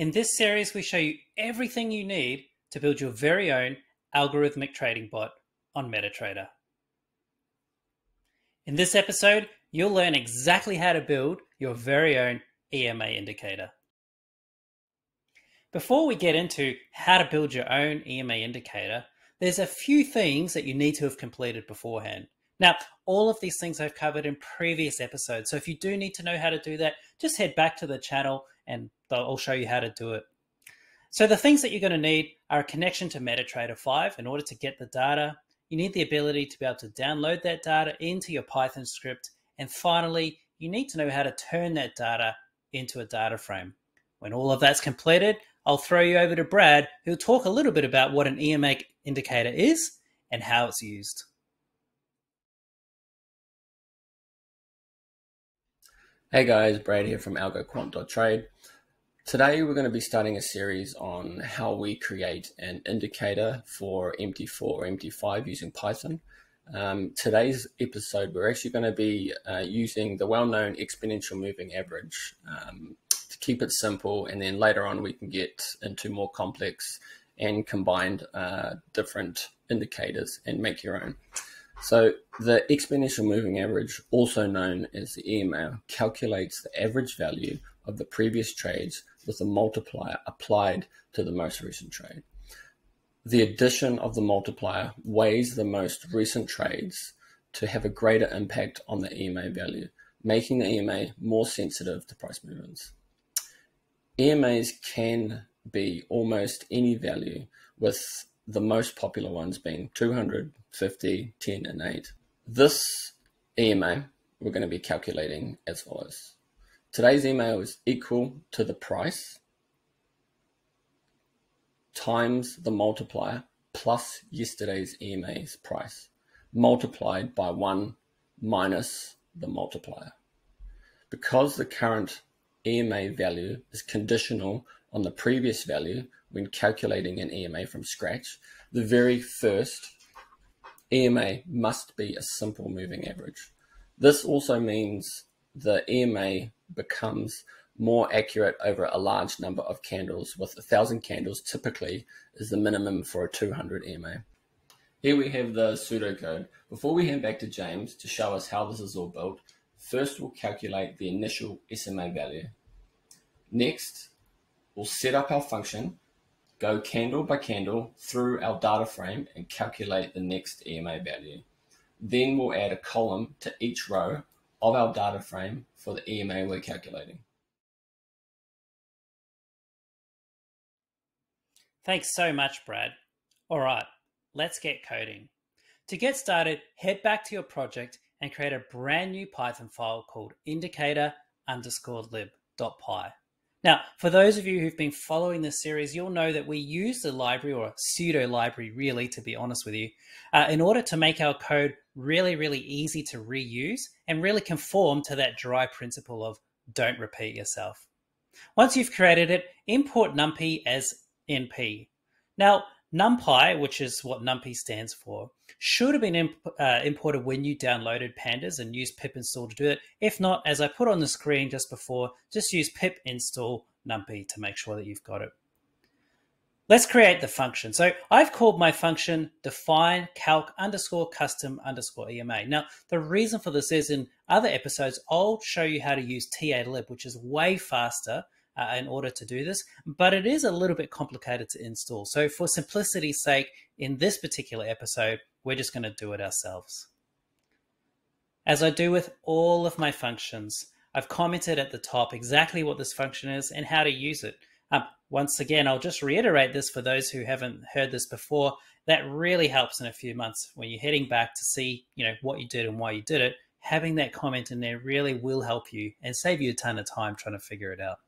In this series, we show you everything you need to build your very own algorithmic trading bot on MetaTrader. In this episode, you'll learn exactly how to build your very own EMA indicator. Before we get into how to build your own EMA indicator, there's a few things that you need to have completed beforehand. Now, all of these things I've covered in previous episodes. So if you do need to know how to do that, just head back to the channel and I'll show you how to do it. So the things that you're going to need are a connection to MetaTrader 5 in order to get the data. You need the ability to be able to download that data into your Python script. And finally, you need to know how to turn that data into a data frame. When all of that's completed, I'll throw you over to Brad, who'll talk a little bit about what an EMA indicator is and how it's used. Hey guys, Brad here from AlgoQuant.trade. Today we're going to be starting a series on how we create an indicator for MT4 or MT5 using Python. Um, today's episode we're actually going to be uh, using the well-known exponential moving average um, to keep it simple and then later on we can get into more complex and combined uh, different indicators and make your own. So the exponential moving average, also known as the EMA, calculates the average value of the previous trades with a multiplier applied to the most recent trade. The addition of the multiplier weighs the most recent trades to have a greater impact on the EMA value, making the EMA more sensitive to price movements. EMAs can be almost any value with the most popular ones being 200, 50, 10, and 8. This EMA we're going to be calculating as follows. Today's EMA is equal to the price times the multiplier plus yesterday's EMA's price multiplied by 1 minus the multiplier. Because the current EMA value is conditional on the previous value when calculating an EMA from scratch, the very first EMA must be a simple moving average. This also means the EMA becomes more accurate over a large number of candles with a thousand candles typically is the minimum for a 200 EMA. Here we have the pseudocode. Before we hand back to James to show us how this is all built, first we'll calculate the initial SMA value. Next, we'll set up our function Go candle by candle through our data frame and calculate the next EMA value. Then we'll add a column to each row of our data frame for the EMA we're calculating. Thanks so much, Brad. All right, let's get coding. To get started, head back to your project and create a brand new Python file called indicator underscore lib.py. Now, for those of you who've been following this series, you'll know that we use the library or pseudo library, really, to be honest with you, uh, in order to make our code really, really easy to reuse and really conform to that dry principle of don't repeat yourself. Once you've created it, import NumPy as NP. Now, NumPy, which is what NumPy stands for, should have been imp- uh, imported when you downloaded Pandas and used pip install to do it. If not, as I put on the screen just before, just use pip install NumPy to make sure that you've got it. Let's create the function. So I've called my function define calc underscore custom underscore EMA. Now, the reason for this is in other episodes, I'll show you how to use TA lib, which is way faster uh, in order to do this, but it is a little bit complicated to install. So for simplicity's sake, in this particular episode, we're just going to do it ourselves. As I do with all of my functions, I've commented at the top exactly what this function is and how to use it. Um, once again, I'll just reiterate this for those who haven't heard this before. That really helps in a few months when you're heading back to see, you know, what you did and why you did it. Having that comment in there really will help you and save you a ton of time trying to figure it out.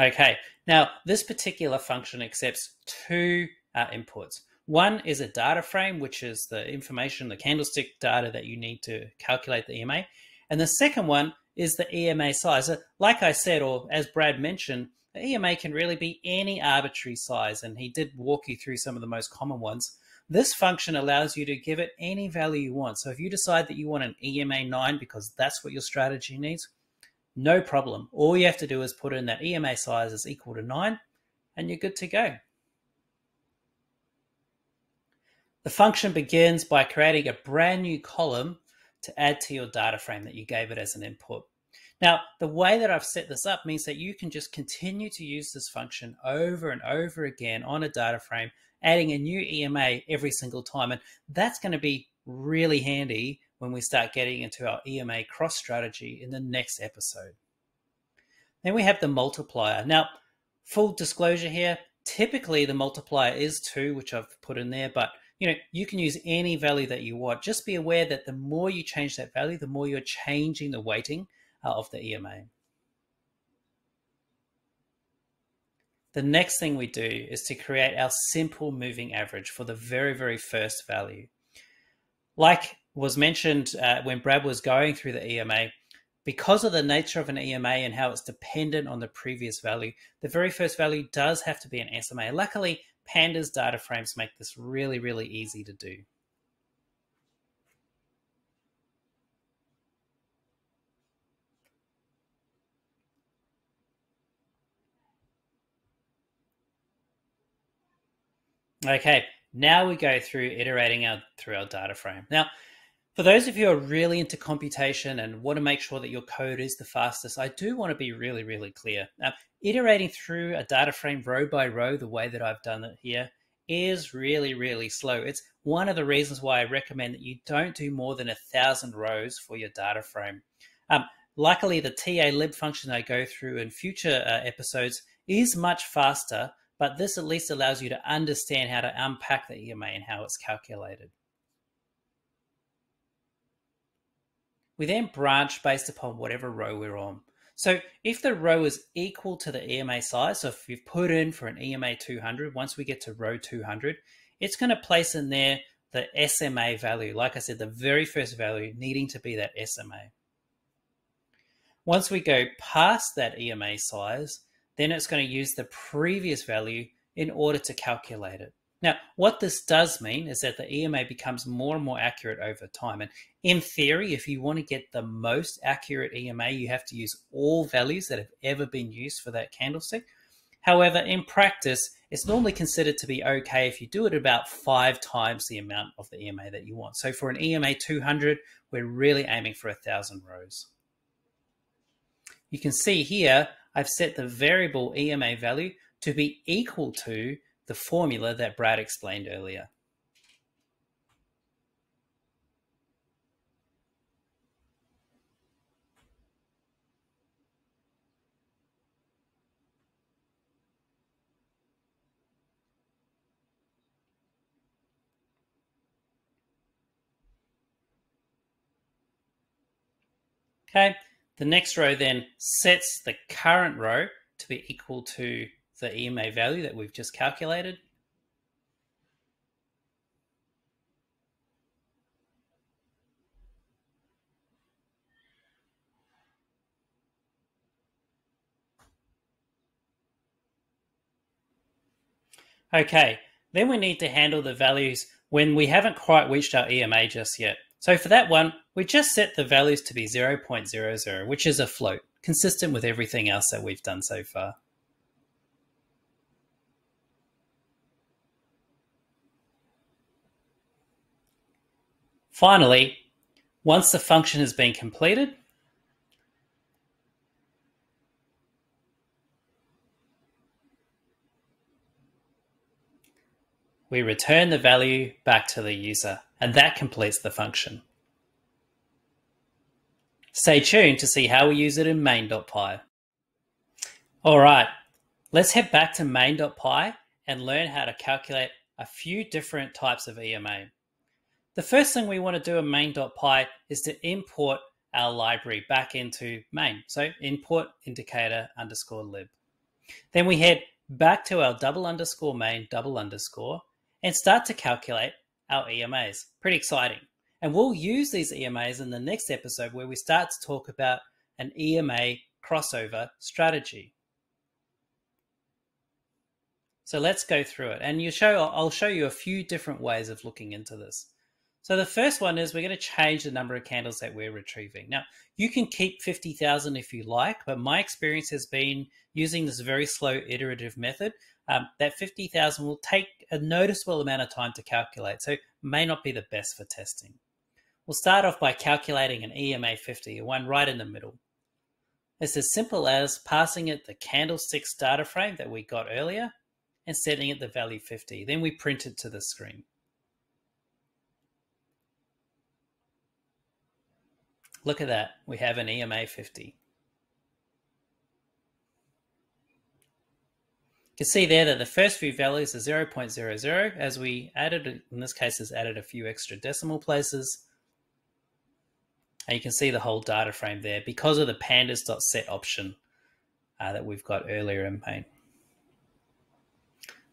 Okay, now this particular function accepts two uh, inputs. One is a data frame, which is the information, the candlestick data that you need to calculate the EMA. And the second one is the EMA size. Like I said, or as Brad mentioned, the EMA can really be any arbitrary size, and he did walk you through some of the most common ones. this function allows you to give it any value you want. So if you decide that you want an EMA 9 because that's what your strategy needs, no problem. All you have to do is put in that EMA size is equal to 9 and you're good to go. The function begins by creating a brand new column to add to your data frame that you gave it as an input. Now, the way that I've set this up means that you can just continue to use this function over and over again on a data frame, adding a new EMA every single time. And that's going to be really handy when we start getting into our EMA cross strategy in the next episode. Then we have the multiplier. Now, full disclosure here, typically the multiplier is 2, which I've put in there, but you know, you can use any value that you want. Just be aware that the more you change that value, the more you're changing the weighting uh, of the EMA. The next thing we do is to create our simple moving average for the very, very first value. Like was mentioned uh, when Brad was going through the EMA, because of the nature of an EMA and how it's dependent on the previous value, the very first value does have to be an SMA. Luckily, Pandas data frames make this really, really easy to do. Okay, now we go through iterating our through our data frame. Now, for those of you who are really into computation and want to make sure that your code is the fastest, I do want to be really, really clear. Now, iterating through a data frame row by row, the way that I've done it here, is really, really slow. It's one of the reasons why I recommend that you don't do more than a thousand rows for your data frame. Um, luckily, the TA lib function I go through in future uh, episodes is much faster, but this at least allows you to understand how to unpack the EMA and how it's calculated. We then branch based upon whatever row we're on. So if the row is equal to the EMA size, so if you've put in for an EMA 200, once we get to row 200, it's going to place in there the SMA value. Like I said, the very first value needing to be that SMA. Once we go past that EMA size, then it's going to use the previous value in order to calculate it. Now, what this does mean is that the EMA becomes more and more accurate over time. And in theory, if you want to get the most accurate EMA, you have to use all values that have ever been used for that candlestick. However, in practice, it's normally considered to be okay if you do it about five times the amount of the EMA that you want. So for an EMA 200, we're really aiming for a thousand rows. You can see here, I've set the variable EMA value to be equal to the formula that Brad explained earlier. Okay, the next row then sets the current row to be equal to the EMA value that we've just calculated. Okay, then we need to handle the values when we haven't quite reached our EMA just yet. So for that one, we just set the values to be 0.00, which is a float, consistent with everything else that we've done so far. Finally, once the function has been completed, we return the value back to the user, and that completes the function. Stay tuned to see how we use it in main.py. All right, let's head back to main.py and learn how to calculate a few different types of EMA. The first thing we want to do in main.py is to import our library back into main. So import indicator underscore lib. Then we head back to our double underscore main double underscore and start to calculate our EMAs. Pretty exciting. And we'll use these EMAs in the next episode where we start to talk about an EMA crossover strategy. So let's go through it. And you show I'll show you a few different ways of looking into this. So the first one is we're going to change the number of candles that we're retrieving. Now, you can keep 50,000 if you like, but my experience has been using this very slow iterative method. Um, that 50,000 will take a noticeable amount of time to calculate, so may not be the best for testing. We'll start off by calculating an EMA 50, one right in the middle. It's as simple as passing it the candlesticks data frame that we got earlier and setting it the value 50. Then we print it to the screen. Look at that. We have an EMA 50. You can see there that the first few values are 0.00 as we added, in this case, has added a few extra decimal places. And you can see the whole data frame there because of the pandas.set option uh, that we've got earlier in Paint.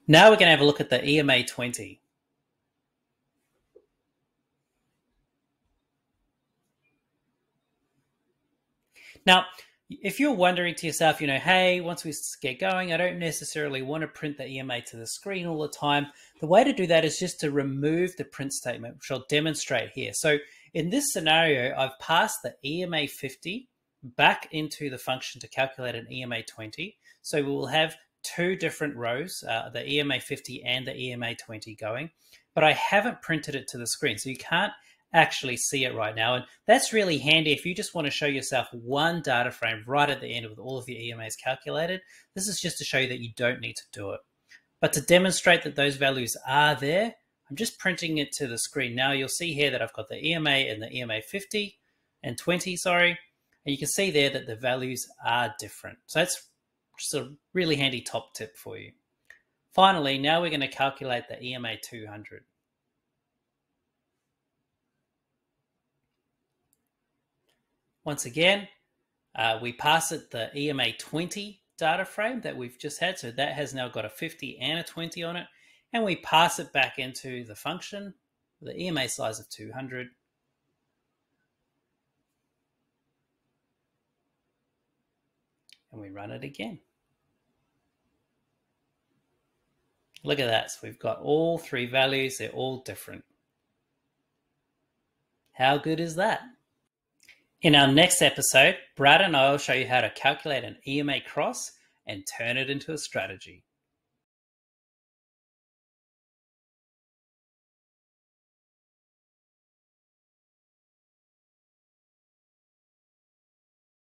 Now we're going to have a look at the EMA 20. Now, if you're wondering to yourself, you know, hey, once we get going, I don't necessarily want to print the EMA to the screen all the time. The way to do that is just to remove the print statement, which I'll demonstrate here. So in this scenario, I've passed the EMA 50 back into the function to calculate an EMA 20. So we will have two different rows, uh, the EMA 50 and the EMA 20 going, but I haven't printed it to the screen. So you can't actually see it right now. And that's really handy if you just want to show yourself one data frame right at the end with all of your EMAs calculated. This is just to show you that you don't need to do it. But to demonstrate that those values are there, I'm just printing it to the screen. Now you'll see here that I've got the EMA and the EMA 50 and 20, sorry. And you can see there that the values are different. So that's just a really handy top tip for you. Finally, now we're going to calculate the EMA 200. Once again, uh, we pass it the EMA 20 data frame that we've just had. So that has now got a 50 and a 20 on it. And we pass it back into the function, the EMA size of 200. And we run it again. Look at that. So we've got all three values. They're all different. How good is that? In our next episode, Brad and I will show you how to calculate an EMA cross and turn it into a strategy.